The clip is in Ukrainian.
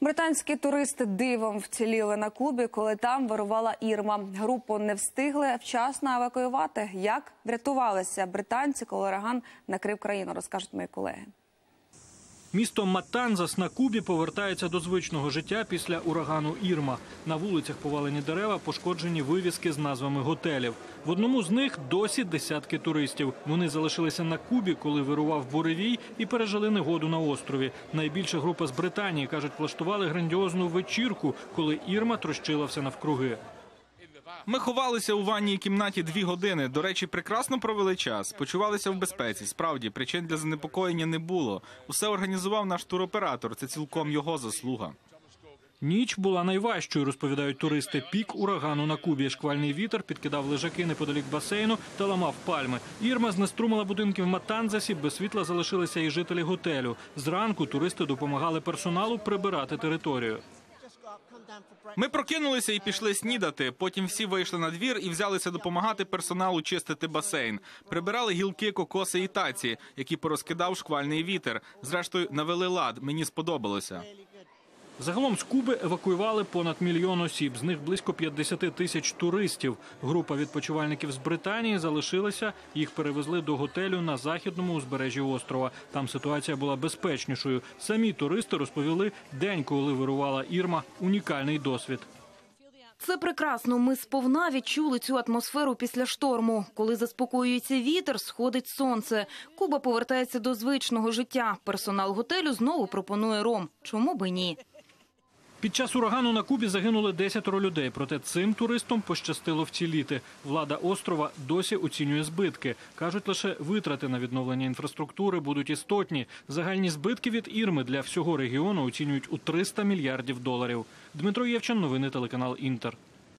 Британські туристи дивом вціліли на Кубі, коли там вирувала Ірма. Групу не встигли вчасно евакуювати. Як врятувалися британці, коли ураган накрив країну, розкажуть мої колеги. Місто Матанзас на Кубі повертається до звичного життя після урагану Ірма. На вулицях повалені дерева, пошкоджені вивіски з назвами готелів. В одному з них досі десятки туристів. Вони залишилися на Кубі, коли вирував буревій, і пережили негоду на острові. Найбільша група з Британії кажуть, влаштували грандіозну вечірку, коли Ірма трощилася навкруги. Ми ховалися у ванній кімнаті дві години. До речі, прекрасно провели час. Почувалися в безпеці. Справді, причин для занепокоєння не було. Усе організував наш туроператор. Це цілком його заслуга. Ніч була найважчою, розповідають туристи. Пік урагану на Кубі. Шквальний вітер підкидав лежаки неподалік басейну та ламав пальми. Ірма знеструмила будинки в Матанзасі. Без світла залишилися і жителі готелю. Зранку туристи допомагали персоналу прибирати територію. Ми прокинулися і пішли снідати. Потім всі вийшли на двір і взялися допомагати персоналу чистити басейн. Прибирали гілки, кокоси і таці, які порозкидав шквальний вітер. Зрештою, навели лад. Мені сподобалося. Загалом з Куби евакуювали понад мільйон осіб. З них близько 50 тисяч туристів. Група відпочивальників з Британії залишилася. Їх перевезли до готелю на західному узбережжі острова. Там ситуація була безпечнішою. Самі туристи розповіли, день, коли вирувала Ірма, унікальний досвід. Це прекрасно. Ми сповна відчули цю атмосферу після шторму. Коли заспокоюється вітер, сходить сонце. Куба повертається до звичного життя. Персонал готелю знову пропонує ром. Чому би ні? Під час урагану на Кубі загинули 10 людей. Проте цим туристам пощастило вціліти. Влада острова досі оцінює збитки. кажуть, лише витрати на відновлення інфраструктури будуть істотні. Загальні збитки від Ірми для всього регіону оцінюють у 300 мільярдів доларів. Дмитро Євчен, новини телеканал Інтер.